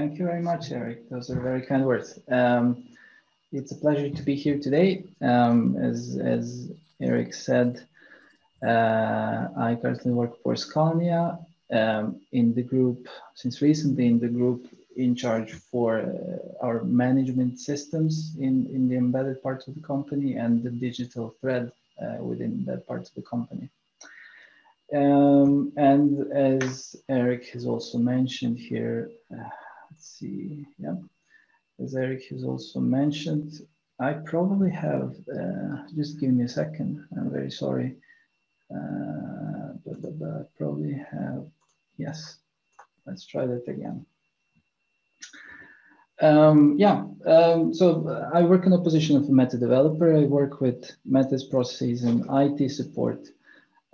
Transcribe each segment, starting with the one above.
Thank you very much, Eric. Those are very kind words. Um, it's a pleasure to be here today. Um, as, as Eric said, uh, I currently work for Scania um, in the group, since recently in the group in charge for uh, our management systems in, in the embedded part of the company and the digital thread uh, within that part of the company. Um, and as Eric has also mentioned here, uh, let's see, yeah, as Eric has also mentioned, I probably have, uh, just give me a second, I'm very sorry. Uh, but, but, but probably have, yes, let's try that again. Um, yeah, um, so I work in a position of a meta developer. I work with Meta's processes and IT support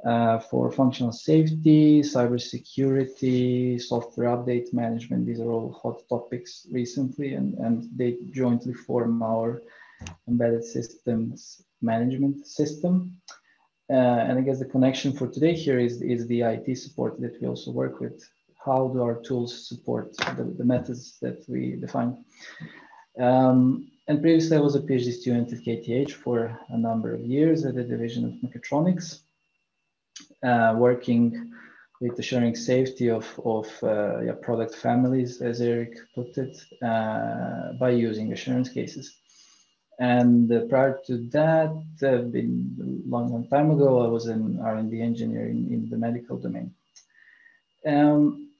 uh, for functional safety, cybersecurity, software update management. These are all hot topics recently, and, and they jointly form our embedded systems management system. Uh, and I guess the connection for today here is, is the IT support that we also work with how do our tools support the, the methods that we define. Um, and previously I was a PhD student at KTH for a number of years at the division of mechatronics, working with ensuring safety of, of uh, product families, as Eric put it, uh, by using assurance cases. And uh, prior to that, uh, been a long, long time ago, I was an R&D engineer in, in the medical domain. Um,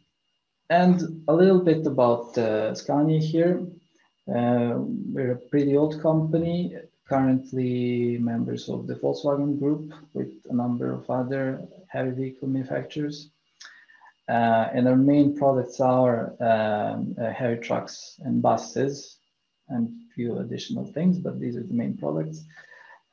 and a little bit about uh, Scania here. Uh, we're a pretty old company, currently members of the Volkswagen Group with a number of other heavy vehicle manufacturers. Uh, and our main products are um, uh, heavy trucks and buses and a few additional things, but these are the main products.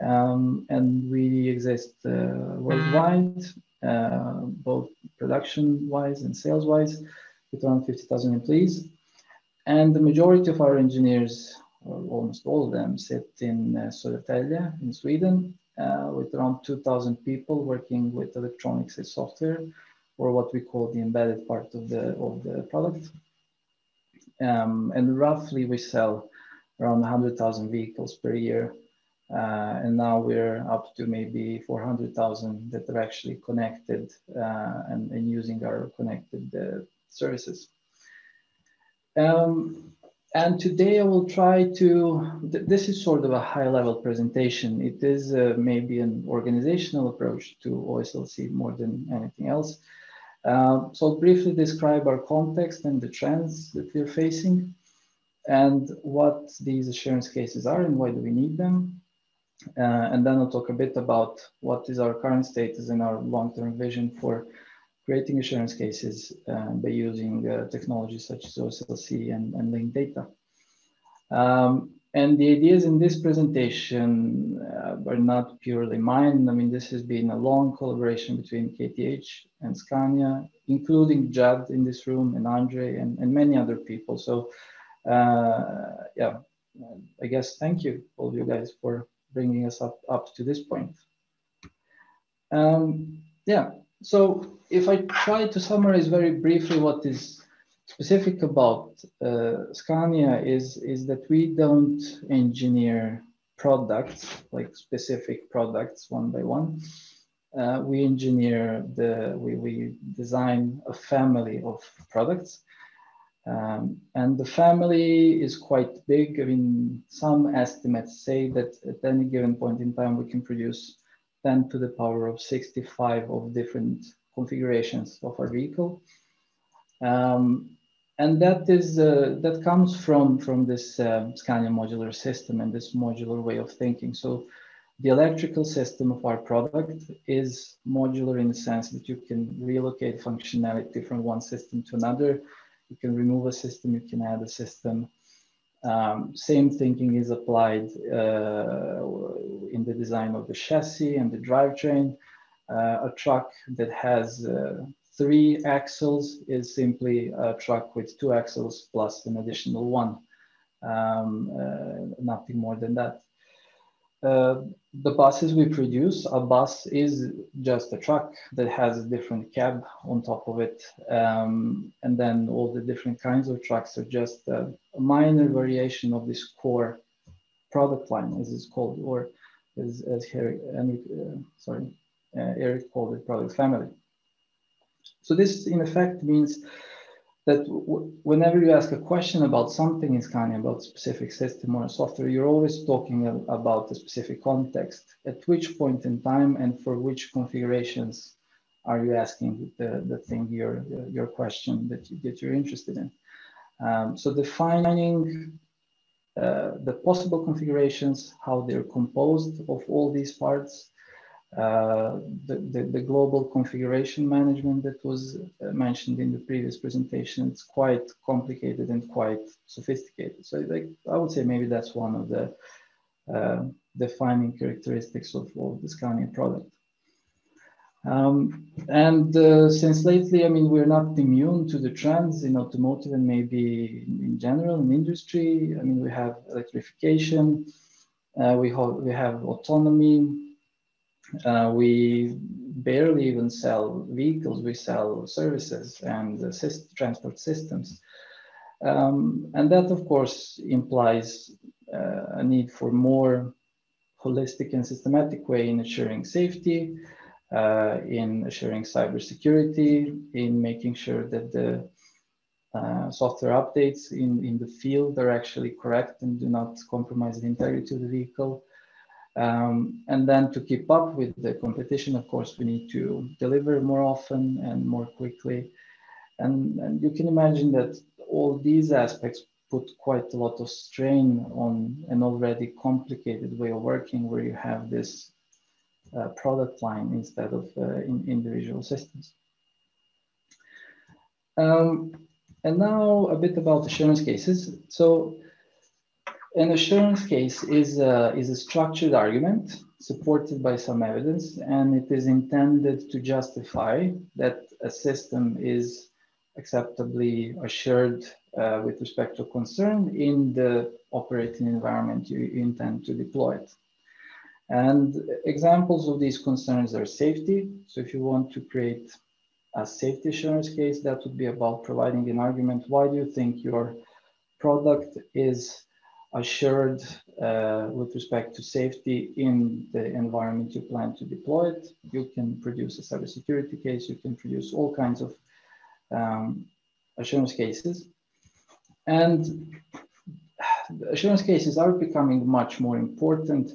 Um, and we exist uh, worldwide, uh, both production-wise and sales-wise with around 50,000 employees. And the majority of our engineers, or almost all of them, sit in uh, Södertälje in Sweden uh, with around 2,000 people working with electronics and software, or what we call the embedded part of the, of the product. Um, and roughly we sell around 100,000 vehicles per year. Uh, and now we're up to maybe 400,000 that are actually connected uh, and, and, using our connected uh, services. Um, and today I will try to, th this is sort of a high level presentation. It is uh, maybe an organizational approach to OSLC more than anything else. Uh, so I'll briefly describe our context and the trends that we're facing and what these assurance cases are and why do we need them. Uh, and then I'll talk a bit about what is our current status and our long-term vision for creating assurance cases uh, by using uh, technologies such as OSLC and, and linked data. Um, and the ideas in this presentation uh, are not purely mine. I mean, this has been a long collaboration between KTH and Scania, including Jad in this room and Andre and, and many other people. So uh, yeah, I guess thank you all of you guys for bringing us up, up to this point. Um, yeah, so if I try to summarize very briefly what is specific about uh, Scania is, is that we don't engineer products, like specific products one by one. Uh, we engineer the, we, we design a family of products. Um, and the family is quite big. I mean, some estimates say that at any given point in time, we can produce 10 to the power of 65 of different configurations of our vehicle. Um, and that is uh, that comes from from this uh, Scania modular system and this modular way of thinking. So the electrical system of our product is modular in the sense that you can relocate functionality from one system to another. You can remove a system, you can add a system. Um, same thinking is applied uh, in the design of the chassis and the drivetrain. Uh, a truck that has uh, three axles is simply a truck with two axles plus an additional one, um, uh, nothing more than that. Uh, the buses we produce, a bus is just a truck that has a different cab on top of it. Um, and then all the different kinds of trucks are just a, minor variation of this core product line, as it's called, or as, as Eric, uh, sorry, uh, Eric called it, product family. So this in effect means that whenever you ask a question about something in Scania, about a specific system or software, you're always talking about a specific context. At which point in time and for which configurations are you asking the, the thing, your, your question that, you, that you're interested in? Um, so defining uh, the possible configurations, how they're composed of all these parts, uh, the, the, the, global configuration management that was uh, mentioned in the previous presentation, it's quite complicated and quite sophisticated. So like, I would say maybe that's one of the uh, defining characteristics of, of the Scania product. Um, and uh, since lately, I mean, we're not immune to the trends in automotive and maybe in general in industry. I mean, we have electrification, uh, we, we have autonomy, uh, we barely even sell vehicles, we sell services and transport systems. Um, and that, of course, implies uh, a need for more holistic and systematic way in ensuring safety, uh, in assuring cybersecurity, in making sure that the uh, software updates in, in the field are actually correct and do not compromise the integrity of the vehicle. Um, and then to keep up with the competition, of course, we need to deliver more often and more quickly. And, and you can imagine that all these aspects put quite a lot of strain on an already complicated way of working where you have this uh, product line instead of uh, in individual systems. Um, and now a bit about assurance cases. So an assurance case is a, is a structured argument supported by some evidence, and it is intended to justify that a system is acceptably assured uh, with respect to concern in the operating environment you intend to deploy it. And examples of these concerns are safety. So if you want to create a safety assurance case, that would be about providing an argument. Why do you think your product is assured uh, with respect to safety in the environment you plan to deploy it. You can produce a cybersecurity case, you can produce all kinds of um, assurance cases. And assurance cases are becoming much more important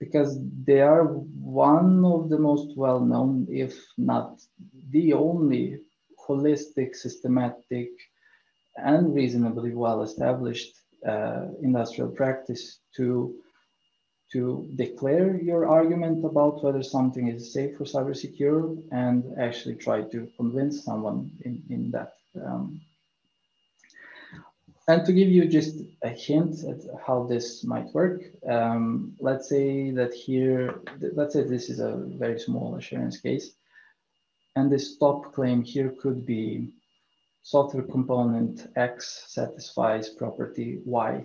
because they are one of the most well-known, if not the only holistic, systematic, and reasonably well-established uh, industrial practice to to declare your argument about whether something is safe or cyber secure and actually try to convince someone in, in that. Um, and to give you just a hint at how this might work, um, let's say that here, let's say this is a very small assurance case. And this top claim here could be software component X satisfies property Y.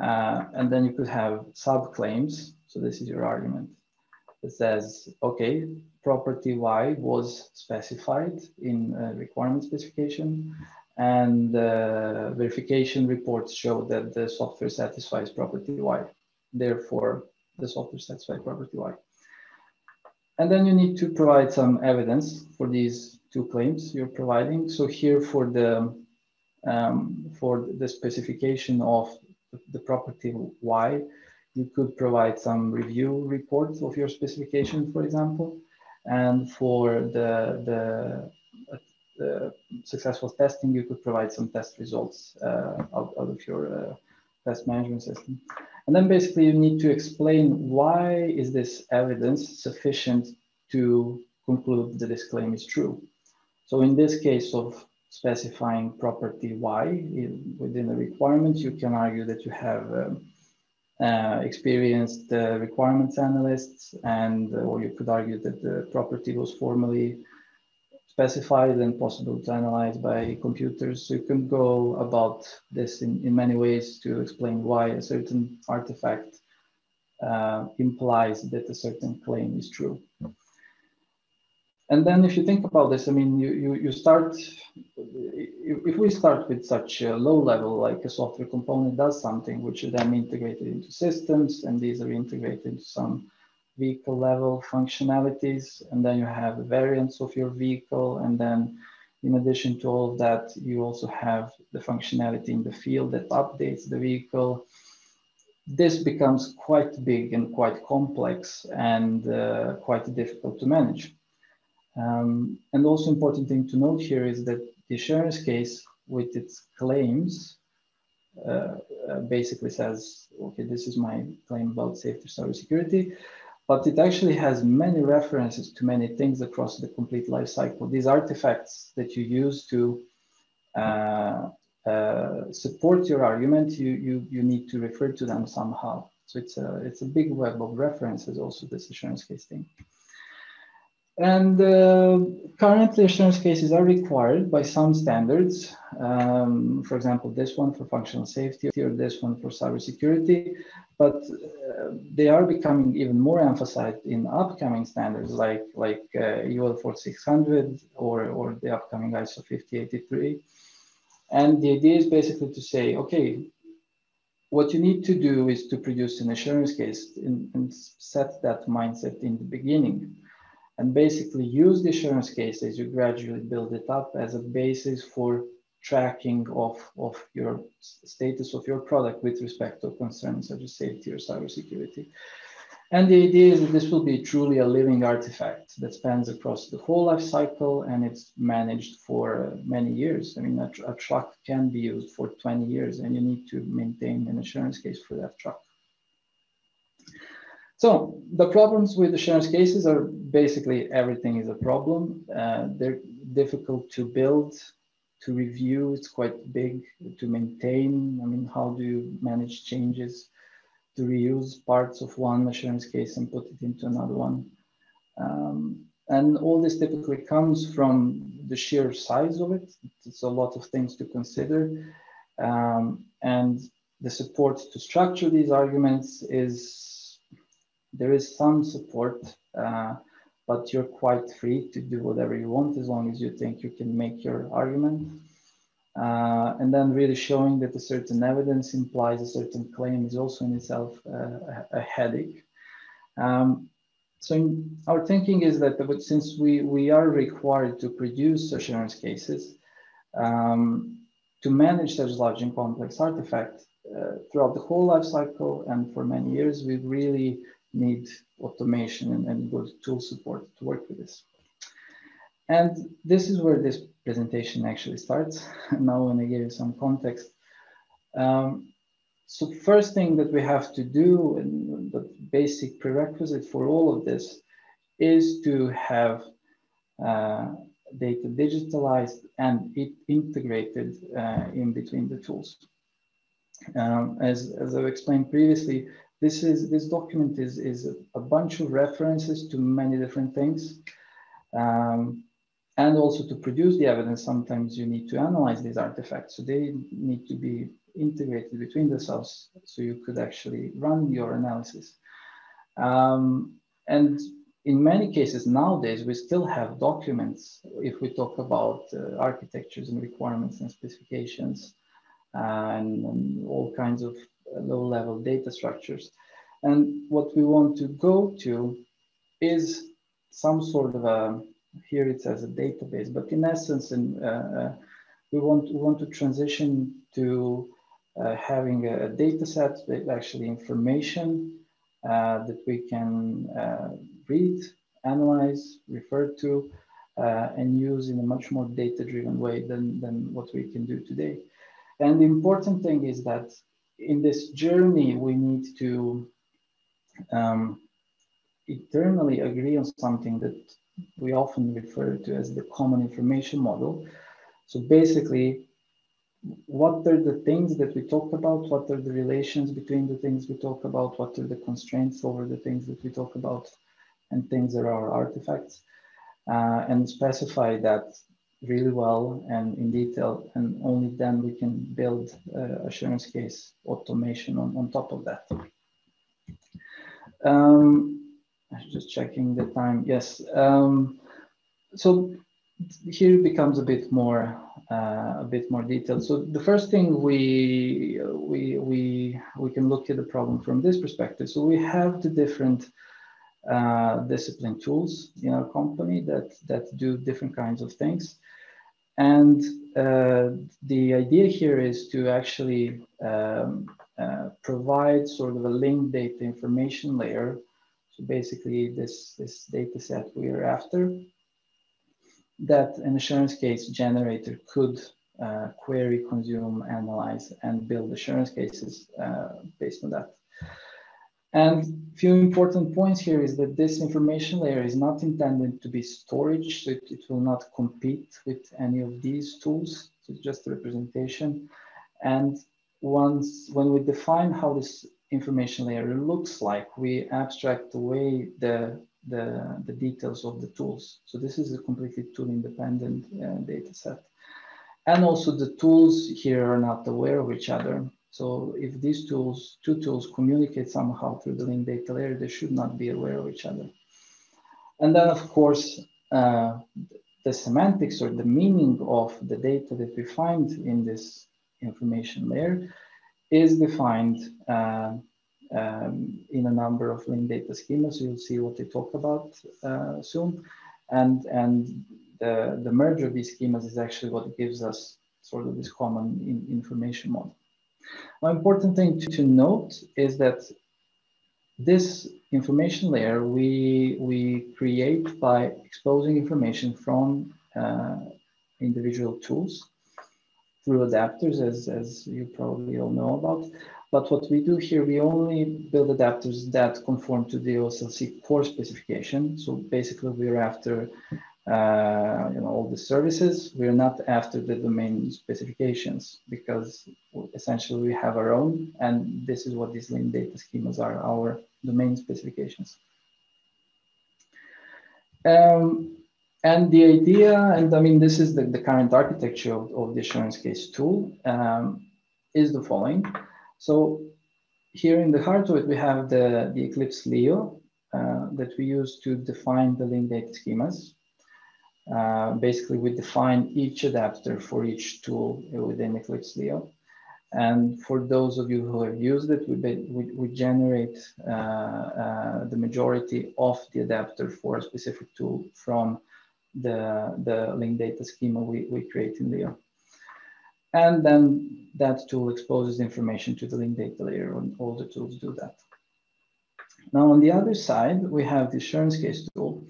Uh, and then you could have subclaims. So this is your argument. It says, okay, property Y was specified in requirement specification and uh, verification reports show that the software satisfies property Y. Therefore, the software satisfies property Y. And then you need to provide some evidence for these two claims you're providing. So here for the um, for the specification of the property Y, you could provide some review reports of your specification, for example. And for the, the, uh, the successful testing, you could provide some test results uh, out, out, of your uh, test management system. And then basically you need to explain why is this evidence sufficient to conclude that this claim is true. So in this case of specifying property Y within the requirements, you can argue that you have um, uh, experienced uh, requirements analysts and uh, or you could argue that the property was formally specified and possible to analyze by computers. So you can go about this in, in many ways to explain why a certain artifact uh, implies that a certain claim is true. And then if you think about this, I mean, you, you, you start, if we start with such a low level, like a software component does something, which is then integrated into systems, and these are integrated into some vehicle level functionalities, and then you have the variants of your vehicle, and then in addition to all of that, you also have the functionality in the field that updates the vehicle. This becomes quite big and quite complex and uh, quite difficult to manage. Um, and also important thing to note here is that the assurance case with its claims uh, uh, basically says, okay, this is my claim about safety cyber security, but it actually has many references to many things across the complete life cycle. These artifacts that you use to uh, uh, support your argument, you, you, you need to refer to them somehow. So it's a, it's a big web of references also, this assurance case thing. And uh, currently assurance cases are required by some standards. Um, for example, this one for functional safety or this one for cybersecurity, but uh, they are becoming even more emphasized in upcoming standards like, like uh, UL 4600 or, or the upcoming ISO 5083. And the idea is basically to say, okay, what you need to do is to produce an assurance case and, and set that mindset in the beginning and basically use the assurance case as you gradually build it up as a basis for tracking of, of your status of your product with respect to concerns such as safety or cybersecurity. And the idea is that this will be truly a living artifact that spans across the whole life cycle and it's managed for uh, many years. I mean, a, a truck can be used for 20 years and you need to maintain an assurance case for that truck. So the problems with assurance cases are basically everything is a problem. Uh, they're difficult to build, to review. It's quite big to maintain. I mean, how do you manage changes to reuse parts of one assurance case and put it into another one? Um, and all this typically comes from the sheer size of it. It's a lot of things to consider. Um, and the support to structure these arguments is there is some support, uh, but you're quite free to do whatever you want as long as you think you can make your argument. Uh, and then really showing that a certain evidence implies a certain claim is also in itself uh, a headache. Um, so our thinking is that since we, we are required to produce assurance cases, um, to manage such large and complex artifacts uh, throughout the whole life cycle and for many years, we really need automation and, and good tool support to work with this. And this is where this presentation actually starts. now when I give you some context. Um, so first thing that we have to do, and the basic prerequisite for all of this, is to have uh, data digitalized and integrated uh, in between the tools. Um, as, as I've explained previously, this is this document is is a bunch of references to many different things. Um, and also to produce the evidence, sometimes you need to analyze these artifacts. So they need to be integrated between themselves so you could actually run your analysis. Um, and in many cases nowadays, we still have documents if we talk about uh, architectures and requirements and specifications uh, and, and, all kinds of low level data structures. And what we want to go to is some sort of a, here it says a database, but in essence, in, uh, uh, we, want, we want to transition to uh, having a, a, data set with actually information uh, that we can uh, read, analyze, refer to, uh, and use in a much more data-driven way than, than what we can do today. And the important thing is that in this journey, we need to um, eternally agree on something that we often refer to as the common information model. So basically, what are the things that we talk about? What are the relations between the things we talk about? What are the constraints over the things that we talk about? And things that are artifacts. Uh, and specify that really well and in detail, and only then we can build uh, assurance case automation on, on top of that. Um, just checking the time. Yes. Um, so here it becomes a bit more uh, a bit more detailed. So the first thing we we we we can look at the problem from this perspective. So we have the different uh, discipline tools in our company that that do different kinds of things, and uh, the idea here is to actually um, uh, provide sort of a linked data information layer. So basically, this this data set we are after that an assurance case generator could uh, query, consume, analyze, and build assurance cases uh, based on that. And a few important points here is that this information layer is not intended to be storage, so it, it will not compete with any of these tools. So it's just a representation. And once when we define how this information layer looks like, we abstract away the the, the details of the tools. So this is a completely tool independent uh, data set. And also the tools here are not aware of each other. So if these tools, two tools communicate somehow through the linked data layer, they should not be aware of each other. And then of course, uh, the semantics or the meaning of the data that we find in this information layer is defined uh, um, in a number of linked data schemas. You'll see what they talk about uh, soon. And, and the, the merge of these schemas is actually what gives us sort of this common in, information model. An important thing to, to note is that this information layer we, we create by exposing information from uh, individual tools through adapters, as, as you probably all know about. But what we do here, we only build adapters that conform to the OSLC core specification. So basically we're after uh, you know, all the services. We're not after the domain specifications because essentially we have our own and this is what these linked data schemas are, our domain specifications. Um, and the idea, and I mean, this is the, the current architecture of, of the assurance case tool, um, is the following. So here in the heart of it, we have the, the Eclipse Lyo uh, that we use to define the linked data schemas. Uh, basically, we define each adapter for each tool within Eclipse Lyo. And for those of you who have used it, we, we, we generate uh, uh, the majority of the adapter for a specific tool from the, the linked data schema we, we create in Lyo. And then that tool exposes information to the linked data layer, and all the tools do that. Now, on the other side, we have the assurance case tool.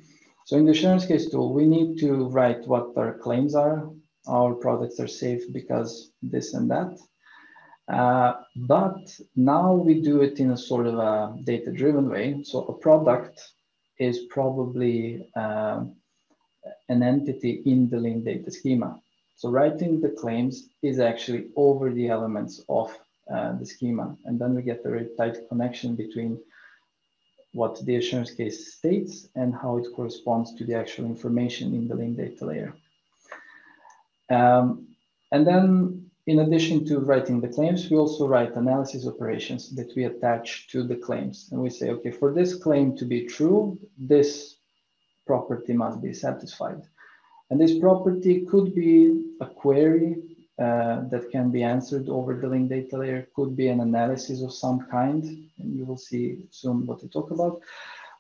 So in the assurance case tool, we need to write what our claims are. Our products are safe because this and that. Uh, but now we do it in a sort of a data-driven way. So a product is probably uh, an entity in the linked data schema. So writing the claims is actually over the elements of uh, the schema. And then we get a very tight connection between what the assurance case states and how it corresponds to the actual information in the linked data layer. Um, and then in addition to writing the claims, we also write analysis operations that we attach to the claims. And we say, okay, for this claim to be true, this property must be satisfied. And this property could be a query uh, that can be answered over the linked data layer, could be an analysis of some kind, and you will see soon what to talk about.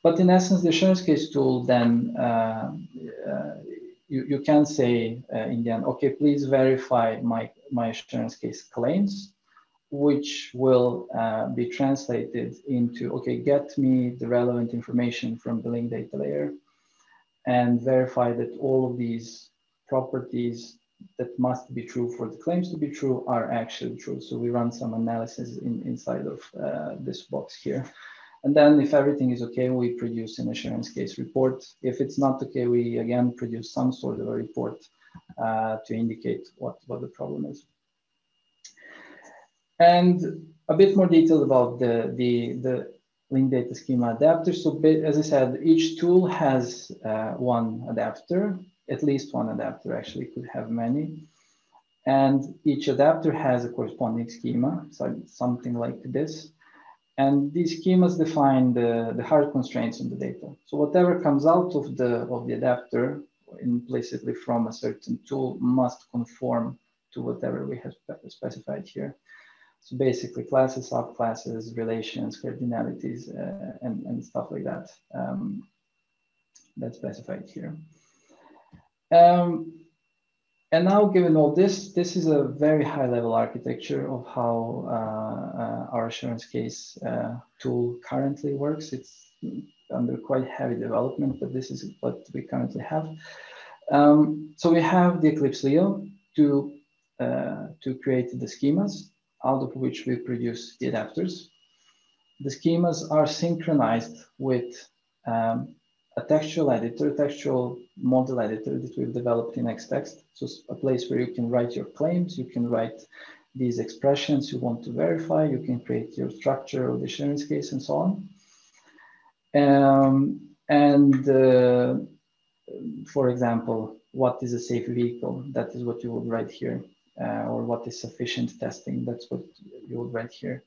But in essence, the assurance case tool then uh, uh, you, you can say uh, in the end, okay, please verify my, my assurance case claims, which will uh, be translated into, okay, get me the relevant information from the linked data layer and verify that all of these properties that must be true for the claims to be true are actually true. So we run some analysis in, inside of uh, this box here. And then if everything is okay, we produce an assurance case report. If it's not okay, we again produce some sort of a report uh, to indicate what, what the problem is. And a bit more detail about the, the, the linked data schema adapter. So as I said, each tool has uh, one adapter, at least one adapter actually could have many. And each adapter has a corresponding schema, so something like this. and these schemas define the, the hard constraints on the data. So whatever comes out of the, of the adapter implicitly from a certain tool must conform to whatever we have specified here. So basically classes, subclasses, relations, cardinalities, uh, and, and stuff like that. Um, that's specified here. Um, and now given all this, this is a very high level architecture of how uh, uh, our assurance case uh, tool currently works. It's under quite heavy development, but this is what we currently have. Um, so we have the Eclipse Lyo to, uh, to create the schemas, out of which we produce the adapters. The schemas are synchronized with um, a textual editor, a textual model editor that we've developed in Xtext. So a place where you can write your claims, you can write these expressions you want to verify, you can create your structure of the assurance case and so on. Um, and uh, for example, what is a safe vehicle? That is what you would write here. Uh, or what is sufficient testing? That's what you would write here.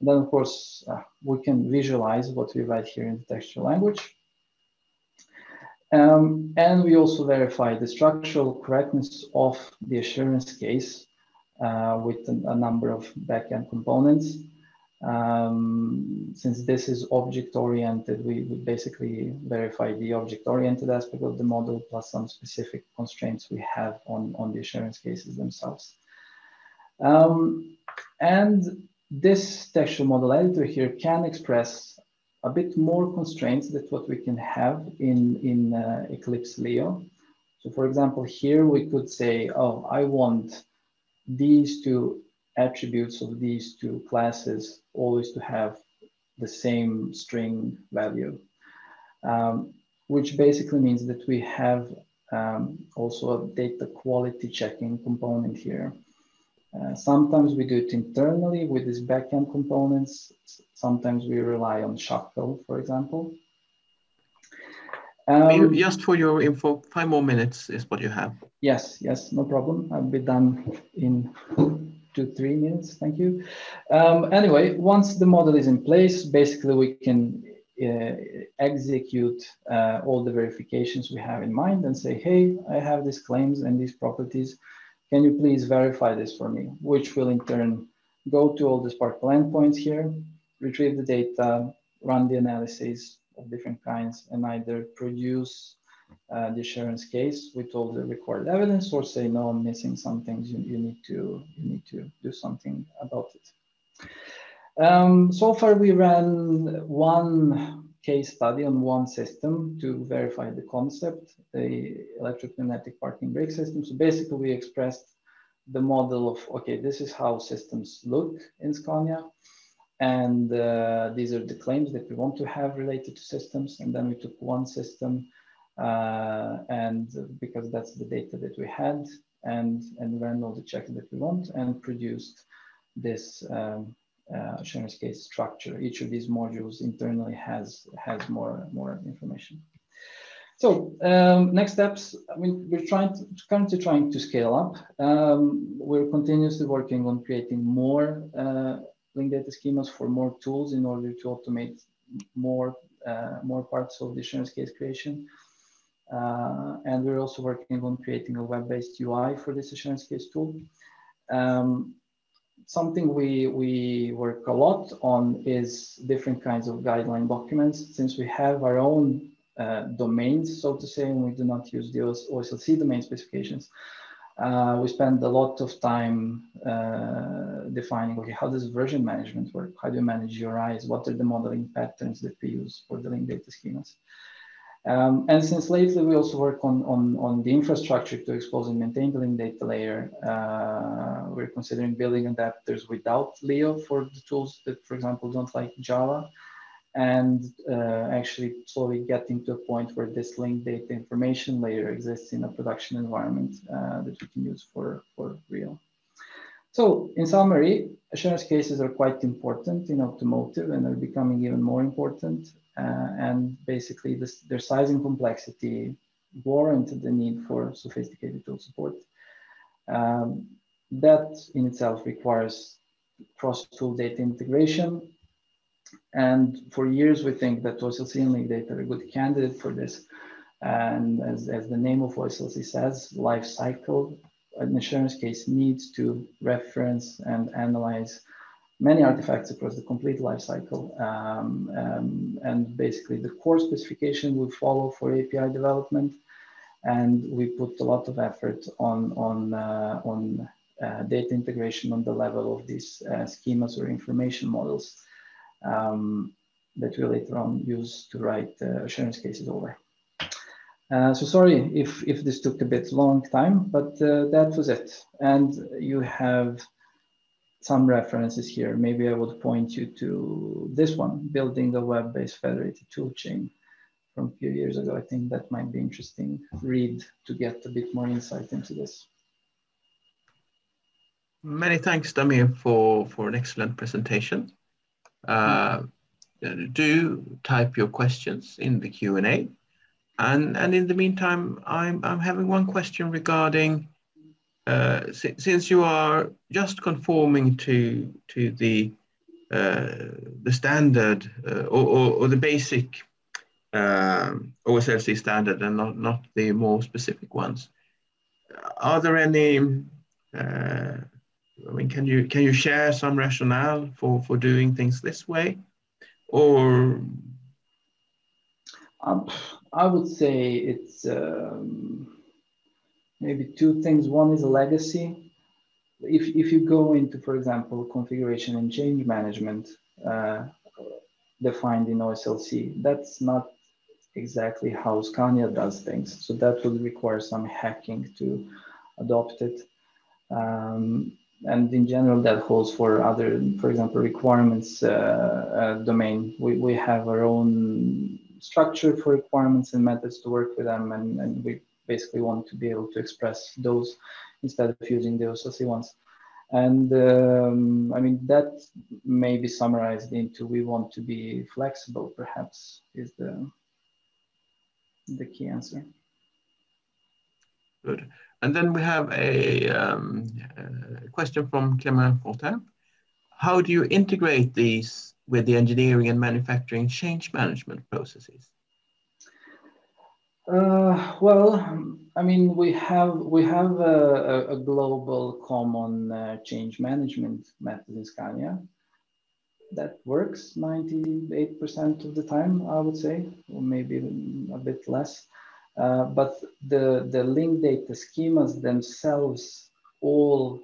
And then of course, uh, we can visualize what we write here in the textual language. Um, and we also verify the structural correctness of the assurance case uh, with a, a, number of backend components. Um, since this is object-oriented, we, we basically verify the object-oriented aspect of the model plus some specific constraints we have on, on the assurance cases themselves. Um, and this textual model editor here can express a bit more constraints than what we can have in, in uh, Eclipse Lyo. So for example, here we could say, oh, I want these two attributes of these two classes always to have the same string value, um, which basically means that we have um, also a data quality checking component here. Uh, sometimes we do it internally with these backend components. Sometimes we rely on SHACL, for example. Um, Just for your info, five more minutes is what you have. Yes, yes, no problem. I'll be done in two, three minutes. Thank you. Um, anyway, once the model is in place, basically we can uh, execute uh, all the verifications we have in mind and say, hey, I have these claims and these properties can you please verify this for me? Which will in turn go to all the SPARQL endpoints here, retrieve the data, run the analysis of different kinds, and either produce uh, the assurance case with all the recorded evidence or say, no, I'm missing some things, you, you, need, to, you need to do something about it. Um, so far we ran one case study on one system to verify the concept, the electromagnetic parking brake system. So basically we expressed the model of, okay, this is how systems look in Scania. And uh, these are the claims that we want to have related to systems. And then we took one system uh, and because that's the data that we had and, and ran all the checks that we want and produced this um, uh, case structure. Each of these modules internally has has more more information. So um, next steps, I mean, we're trying to, currently trying to scale up. Um, we're continuously working on creating more uh, linked data schemas for more tools in order to automate more uh, more parts of the assurance case creation. Uh, and we're also working on creating a web-based UI for this assurance case tool. Um, something we, we work a lot on is different kinds of guideline documents. Since we have our own uh, domains, so to say, and we do not use the OSLC domain specifications, uh, we spend a lot of time uh, defining, okay, how does version management work? How do you manage URIs? What are the modeling patterns that we use for the linked data schemas? Um, and since lately we also work on, on, on the infrastructure to expose and maintain the linked data layer, uh, we're considering building adapters without Lyo for the tools that, for example, don't like Java, and uh, actually slowly getting to a point where this linked data information layer exists in a production environment uh, that we can use for, for real. So in summary, assurance cases are quite important in automotive and are becoming even more important. Uh, and basically this, their size and complexity warranted the need for sophisticated tool support. Um, that in itself requires cross-tool data integration And for years, we think that OSLC and link data are a good candidate for this. And as, as the name of OSLC says, life cycle, an assurance case needs to reference and analyze many artifacts across the complete life cycle. Um, um, and basically the core specification we follow for API development. And we put a lot of effort on, on, uh, on uh, data integration on the level of these uh, schemas or information models um, that we later on use to write uh, assurance cases over. Uh, so sorry if, if this took a bit long time, but uh, that was it. And you have some references here. Maybe I would point you to this one, building a web-based federated toolchain from a few years ago. I think that might be interesting read to get a bit more insight into this. Many thanks, Damir, for, for an excellent presentation. Uh, do type your questions in the Q&A. And, and in the meantime, I'm, I'm having one question regarding, uh, since you are just conforming to, to the, uh, the standard uh, or, or, or, the basic um, OSLC standard and not, not the more specific ones, are there any, I mean, can you, can you share some rationale for, for doing things this way? Or um, I would say it's um, maybe two things. One is a legacy. If, if you go into, for example, configuration and change management uh, defined in OSLC, that's not exactly how Scania does things. So that would require some hacking to adopt it. Um, and in general, that holds for other, for example, requirements uh, uh, domain. We, we have our own structure for requirements and methods to work with them, and, and we basically want to be able to express those instead of using the OSLC ones. And um, I mean, that may be summarized into we want to be flexible, perhaps, is the, the key answer. Good. And then we have a, um, a question from Clement Fontaine. How do you integrate these with the engineering and manufacturing change management processes? Uh, well, I mean, we have we have a, a global common uh, change management method in Scania that works 98% of the time, I would say, or maybe a bit less. Uh, but the, the link data schemas themselves all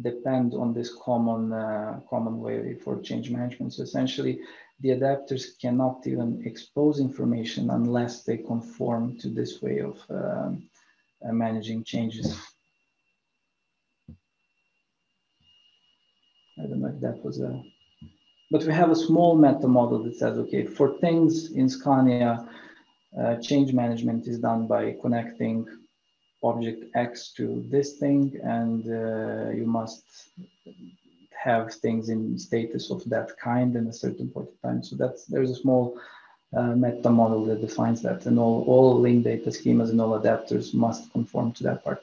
depend on this common, uh, common way for change management. So essentially, the adapters cannot even expose information unless they conform to this way of um, uh, managing changes. I don't know if that was a, but we have a small meta model that says, okay, for things in Scania, uh, change management is done by connecting object X to this thing, and uh, you must have things in status of that kind in a certain point of time. So that's there's a small uh, meta model that defines that, and all, all link data schemas and all adapters must conform to that part.